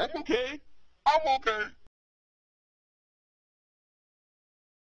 I'm okay. I'm okay.